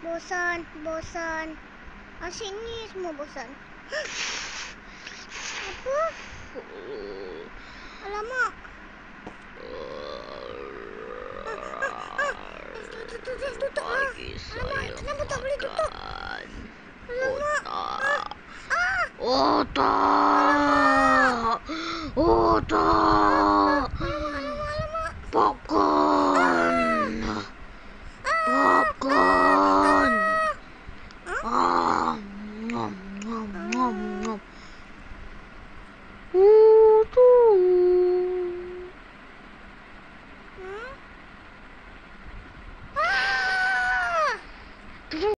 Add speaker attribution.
Speaker 1: Bosan, bosan. Asyik ni semua bosan. Apa? Alamak. Tutup, tutup, tutup lah. Alamak, kenapa tak boleh tutup? Alamak.
Speaker 2: Otak.
Speaker 1: Ah,
Speaker 2: Otak. Otak.
Speaker 1: alamak, alamak.
Speaker 2: Popcorn. の音